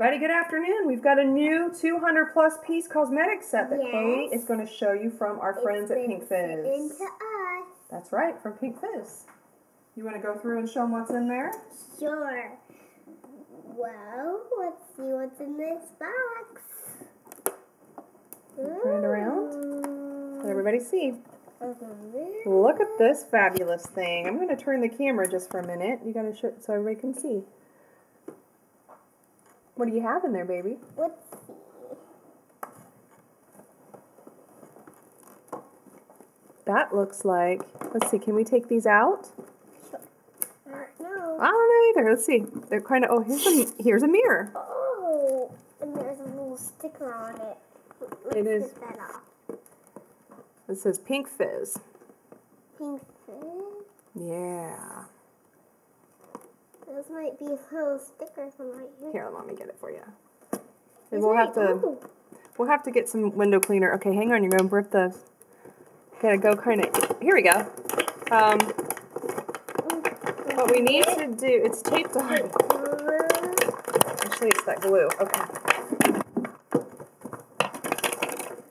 Everybody, good afternoon. We've got a new 200 plus piece cosmetic set that Chloe is going to show you from our friends at It's Pink Fizz. That's right, from Pink Fizz. You want to go through and show them what's in there? Sure. Well, let's see what's in this box. Turn it around. Let everybody see. Mhm. Look at this fabulous thing. I'm going to turn the camera just for a minute. You got to show so everybody can see. What do you have in there, baby? Let's see. That looks like. Let's see. Can we take these out? Uh, no. I don't know either. Let's see. They're kind of. Oh, here's a here's a mirror. Oh, and there's a little sticker on it. Let's It is- that off. It says Pink Fizz. Pink fizz. Yeah. Those might be a little stickers on right here. Here, let me get it for you. And we'll have to ooh. we'll have to get some window cleaner. Okay, hang on. You're gonna rip the. Gotta go kind of. Here we go. Um, what we need to do. It's taped on. Actually, it's that glue. Okay.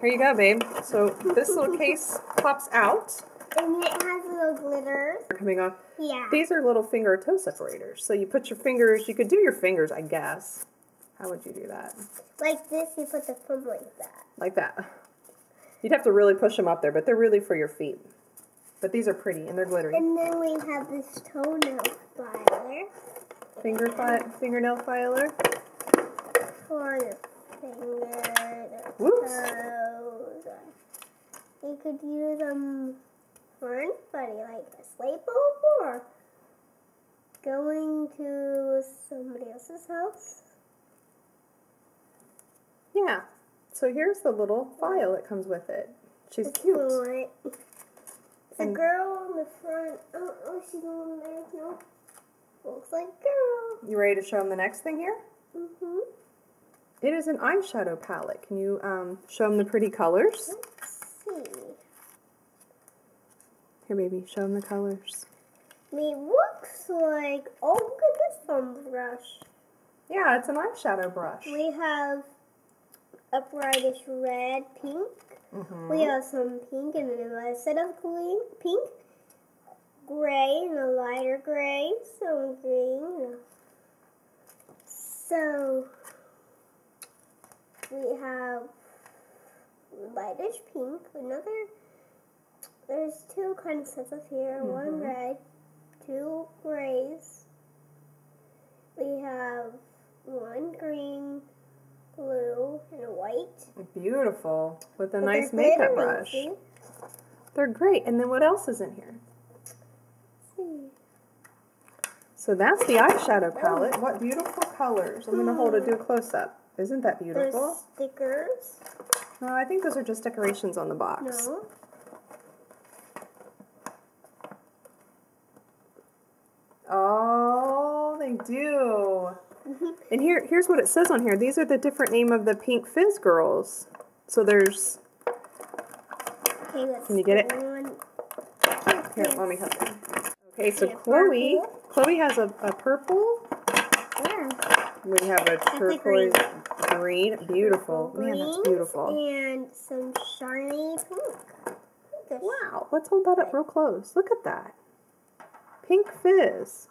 Here you go, babe. So this little case pops out. And it has little glitters. They're coming off. Yeah. These are little finger toe separators. So you put your fingers. You could do your fingers, I guess. How would you do that? Like this, you put the thumb like that. Like that. You'd have to really push them up there, but they're really for your feet. But these are pretty and they're glittery. And then we have this toenail filer Finger fi- fingernail filer. for your fingers, or Whoops. toes. You could use them for anybody, like a sleepover or going to somebody else's house. Yeah. So here's the little file that comes with it. She's It's cute. fun. The girl in the front. Oh, oh, she's on there. No. Looks like girl. You ready to show them the next thing here? Mm-hmm. It is an eyeshadow palette. Can you um, show them the pretty colors see. Here, baby, show them the colors. It looks like. Oh, look at this brush. Yeah, it's an eyeshadow brush. We have a brightish red, pink. Mhm. We have some pink and then a set of green, pink, gray, and a lighter gray, some green. So we have lightish pink, another. There's two kind of sets of here. One Mhm. red, two grays. We have one green, blue, and a white. Beautiful. With a But nice makeup brush. They're great. And then what else is in here? See. So that's the eyeshadow palette. What beautiful colors. I'm going to hold it, do a close up. Isn't that beautiful? There's stickers. No, I think those are just decorations on the box. No. Oh, they do. Mm-hmm. And here, here's what it says on here. These are the different name of the Pink Fizz girls. So there's Okay, Can you get it? here. Let me help you. Okay, so Chloe, purple. Chloe has a, a purple. Yeah. We have a a turquoise green. Beautiful. Man, that's beautiful. And some shiny pink. Wow. Let's hold that up real close. Look at that. Pink Fizz.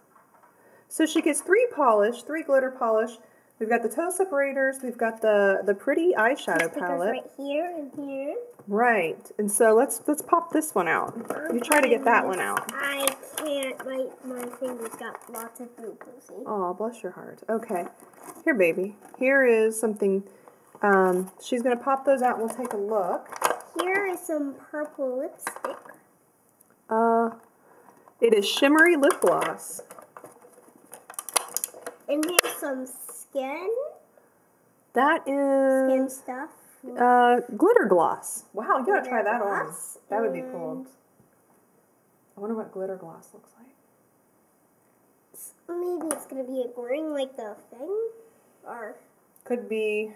So she gets three polish, three glitter polish. We've got the toe separators. We've got the the pretty eyeshadow palette. right here and here. Right. And so let's let's pop this one out. You try to get that one out. I can't. My my fingers got lots of. See? Oh, bless your heart. Okay. Here, baby. Here is something. Um, she's gonna pop those out. We'll take a look. Here is some purple lipstick. Uh, it is shimmery lip gloss. And here's some skin. That is Skin stuff. uh glitter gloss. Wow, you gotta try Glitter that on. That would be cool. I wonder what glitter gloss looks like. Maybe it's gonna be a green like the thing, or Could be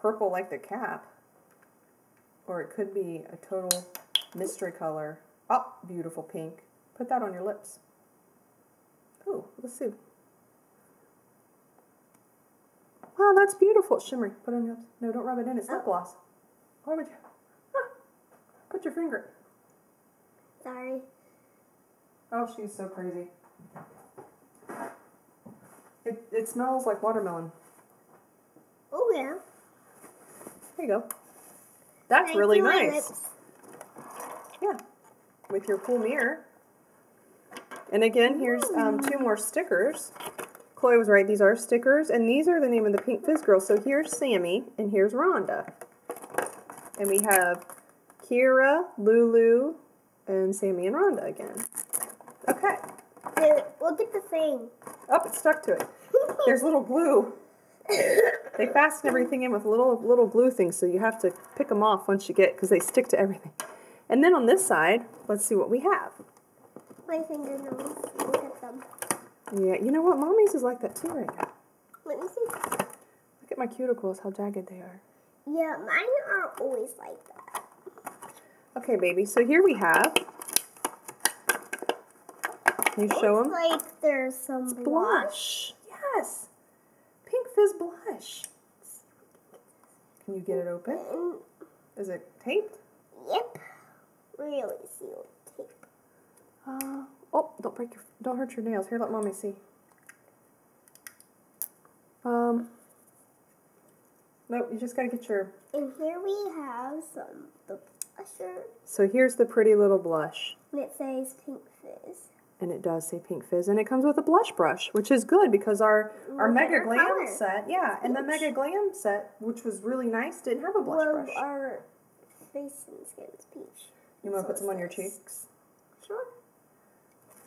purple like the cap, or it could be a total mystery color. Oh, beautiful pink. Put that on your lips. Oh, let's see. Wow, that's beautiful. Shimmery. Put it on your lips. No, don't rub it in. It's lip Oh. gloss. Why would you? Ah, Put your finger. Sorry. Oh, she's so crazy. It, it smells like watermelon. Oh yeah. There you go. That's Thank really nice. Yeah. With your cool mirror. And again, here's um, two more stickers. Chloe was right. These are stickers, and these are the name of the Pink Fizz girls. So here's Sammy, and here's Rhonda. And we have Kira, Lulu, and Sammy and Rhonda again. Okay. Look at the thing. Oh, it's stuck to it. There's little glue. They fasten everything in with little little glue things, so you have to pick them off once you get because they stick to everything. And then on this side, let's see what we have. My fingernails. Look at them. Yeah, you know what? Mommy's is like that too right now. Let me see. Look at my cuticles, how jagged they are. Yeah, mine are always like that. Okay, baby. So here we have. Can you show Looks them? like there's some blush. Blush. Yes. Pink Fizz blush. Can you get it open? Mm. Is it taped? yep. Really sealed tape. Uh, oh, don't break your, don't hurt your nails. Here, let mommy see. Um, nope, you just gotta get your, And here we have some the blusher. so here's the pretty little blush. And it says Pink Fizz. And it does say Pink Fizz, and it comes with a blush brush, which is good because our, our Mega her Glam color. set, yeah, and the Peach. Mega Glam set, which was really nice, didn't have a blush well, brush. our face and skin is peach. You wanna So put some on your cheeks?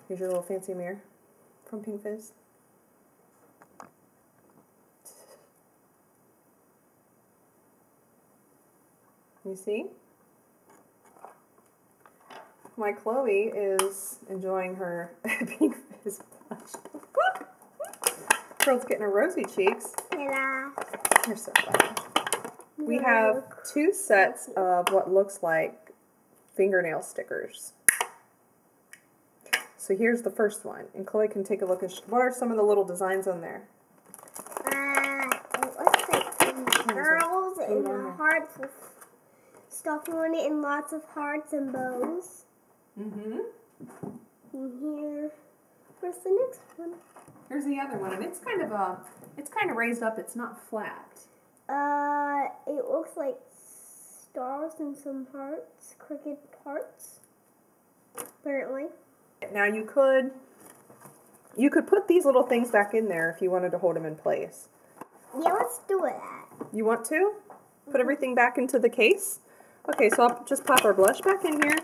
Here's your little fancy mirror from Pink Fizz. You see? My Chloe is enjoying her Pink Fizz blush. Girl's getting her rosy cheeks. Ta-da. You're so funny. We have two sets of what looks like fingernail stickers. So here's the first one, and Chloe can take a look. And what are some of the little designs on there? Uh, it looks like some girls and hearts with stuff on it and lots of hearts and bows. Mm-hmm. And here, where's the next one? Here's the other one, and it's kind of a, it's kind of raised up. It's not flat. Uh, it looks like stars and some hearts, crooked hearts. Apparently. Now you could, you could put these little things back in there if you wanted to hold them in place. Yeah, let's do it. You want to put everything back into the case? Okay, so I'll just pop our blush back in here.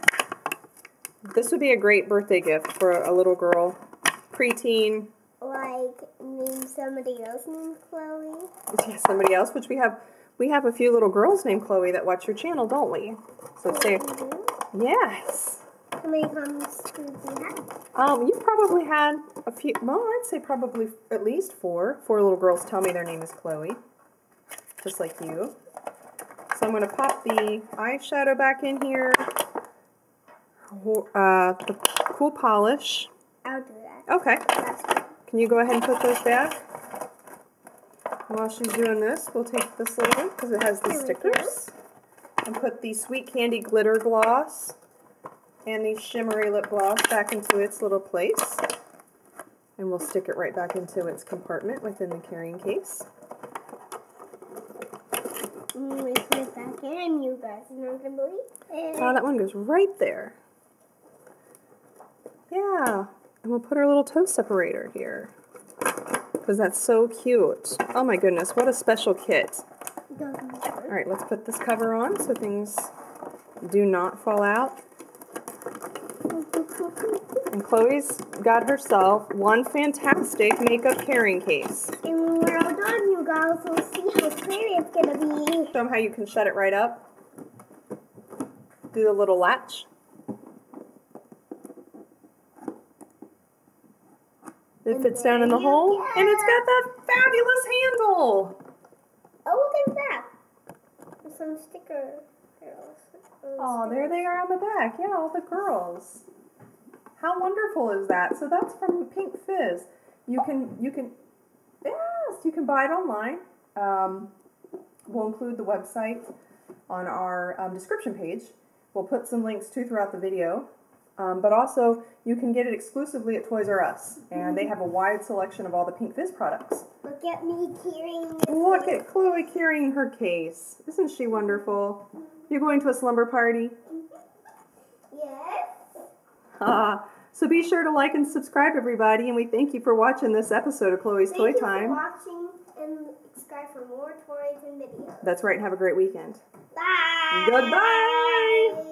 This would be a great birthday gift for a little girl, preteen, Like, name somebody else named Chloe. yeah, somebody else. Which we have, we have a few little girls named Chloe that watch your channel, don't we? So say Mhm. yes. How many times did you have? Um, you probably had a few. Well, I'd say probably at least four. Four little girls tell me their name is Chloe, just like you. So I'm going to pop the eyeshadow back in here. Uh, the cool polish. I'll do that. Okay. Can you go ahead and put those back? While she's doing this, we'll take this little one because it has the There we go. stickers. And put the Sweet Candy Glitter Gloss and the Shimmery Lip Gloss back into its little place. And we'll stick it right back into its compartment within the carrying case. We put it back in, you guys are not gonna believe it. Oh, that one goes right there. Yeah. And we'll put our little toe separator here. Because that's so cute. Oh my goodness, what a special kit. All right, let's put this cover on so things do not fall out. And Chloe's got herself one fantastic makeup carrying case. And when we're all done, you guys will see how pretty it's gonna be. Show them how you can shut it right up. Do the little latch. It fits down in the hole, go. and it's got that fabulous handle. Oh, look at that. There's some sticker. Oh, there they are on the back. Yeah, all the girls. How wonderful is that? So that's from Pink Fizz. You can you can yes, you can buy it online. Um, we'll include the website on our um, description page. We'll put some links too throughout the video. Um, but also, you can get it exclusively at Toys R Us, and they have a wide selection of all the Pink Fizz products. Look at me carrying. Look at Chloe carrying her case. Isn't she wonderful? You're going to a slumber party? Yes. Ah, so be sure to like and subscribe, everybody, and we thank you for watching this episode of Chloe's Thank Toy you Time. for watching and subscribe for more toys and videos. That's right, and have a great weekend. Bye. Goodbye.